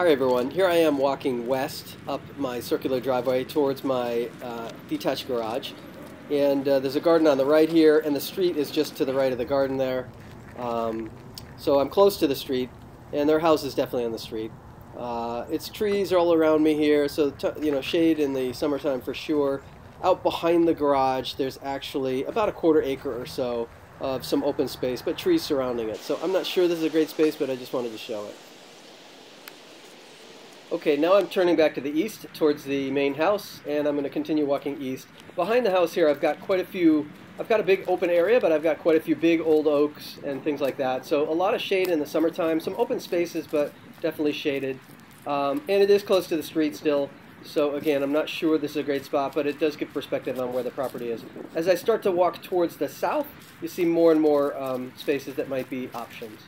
Hi everyone, here I am walking west up my circular driveway towards my uh, detached garage. And uh, there's a garden on the right here, and the street is just to the right of the garden there. Um, so I'm close to the street, and their house is definitely on the street. Uh, it's trees are all around me here, so you know, shade in the summertime for sure. Out behind the garage, there's actually about a quarter acre or so of some open space, but trees surrounding it. So I'm not sure this is a great space, but I just wanted to show it. Okay, now I'm turning back to the east towards the main house, and I'm going to continue walking east. Behind the house here, I've got quite a few, I've got a big open area, but I've got quite a few big old oaks and things like that. So a lot of shade in the summertime, some open spaces, but definitely shaded. Um, and it is close to the street still, so again, I'm not sure this is a great spot, but it does give perspective on where the property is. As I start to walk towards the south, you see more and more um, spaces that might be options.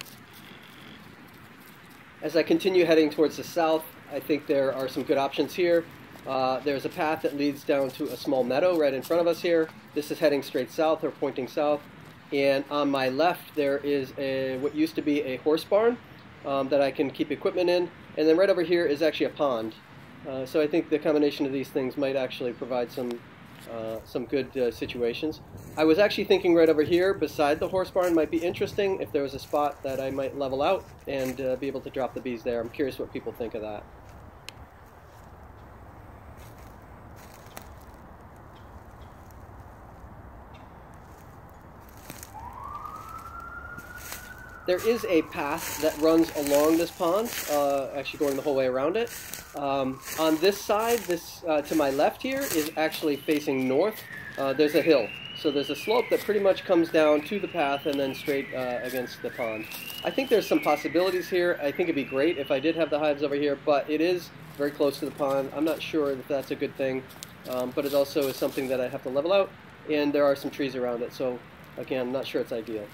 As I continue heading towards the south, I think there are some good options here. Uh, there's a path that leads down to a small meadow right in front of us here. This is heading straight south or pointing south. And on my left, there is a what used to be a horse barn um, that I can keep equipment in. And then right over here is actually a pond. Uh, so I think the combination of these things might actually provide some uh, some good uh, situations. I was actually thinking right over here beside the horse barn might be interesting if there was a spot that I might level out and uh, be able to drop the bees there. I'm curious what people think of that. There is a path that runs along this pond, uh, actually going the whole way around it. Um, on this side, this uh, to my left here, is actually facing north. Uh, there's a hill. So there's a slope that pretty much comes down to the path and then straight uh, against the pond. I think there's some possibilities here. I think it'd be great if I did have the hives over here, but it is very close to the pond. I'm not sure if that's a good thing, um, but it also is something that I have to level out, and there are some trees around it. So again, I'm not sure it's ideal.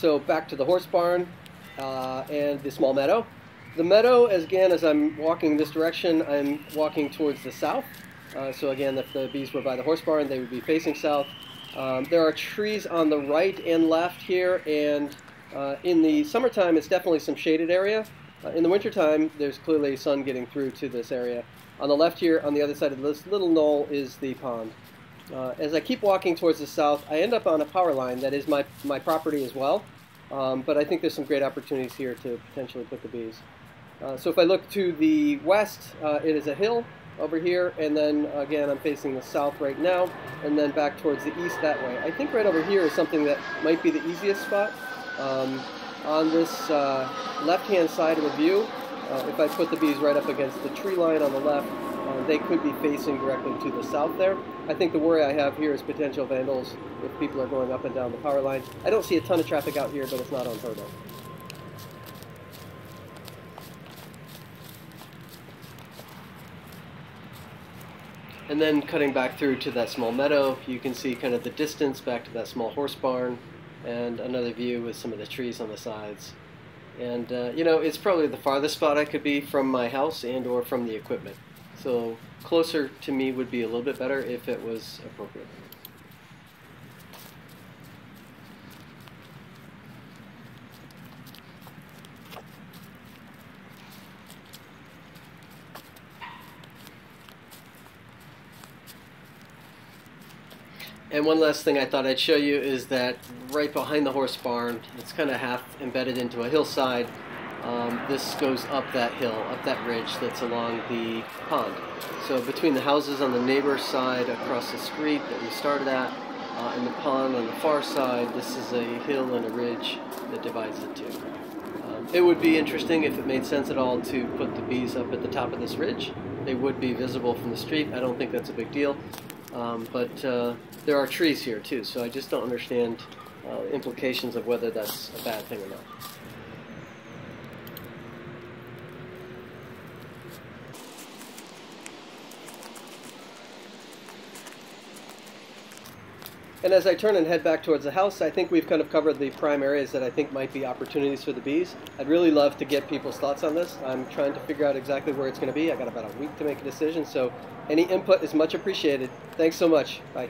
So back to the horse barn uh, and the small meadow. The meadow, as again, as I'm walking this direction, I'm walking towards the south. Uh, so again, if the bees were by the horse barn, they would be facing south. Um, there are trees on the right and left here, and uh, in the summertime, it's definitely some shaded area. Uh, in the wintertime, there's clearly sun getting through to this area. On the left here, on the other side of this little knoll, is the pond. Uh, as I keep walking towards the south, I end up on a power line that is my, my property as well. Um, but I think there's some great opportunities here to potentially put the bees. Uh, so if I look to the west, uh, it is a hill over here, and then again I'm facing the south right now, and then back towards the east that way. I think right over here is something that might be the easiest spot. Um, on this uh, left-hand side of the view, uh, if I put the bees right up against the tree line on the left, they could be facing directly to the south there. I think the worry I have here is potential vandals if people are going up and down the power line. I don't see a ton of traffic out here, but it's not unheard of. And then cutting back through to that small meadow, you can see kind of the distance back to that small horse barn and another view with some of the trees on the sides. And, uh, you know, it's probably the farthest spot I could be from my house and or from the equipment. So closer to me would be a little bit better if it was appropriate. And one last thing I thought I'd show you is that right behind the horse barn, it's kind of half embedded into a hillside, um, this goes up that hill, up that ridge that's along the pond. So between the houses on the neighbor's side across the street that we started at, uh, and the pond on the far side, this is a hill and a ridge that divides the two. Um, it would be interesting if it made sense at all to put the bees up at the top of this ridge. They would be visible from the street. I don't think that's a big deal. Um, but uh, there are trees here too, so I just don't understand uh, implications of whether that's a bad thing or not. And as I turn and head back towards the house, I think we've kind of covered the prime areas that I think might be opportunities for the bees. I'd really love to get people's thoughts on this. I'm trying to figure out exactly where it's going to be. I got about a week to make a decision, so any input is much appreciated. Thanks so much. Bye.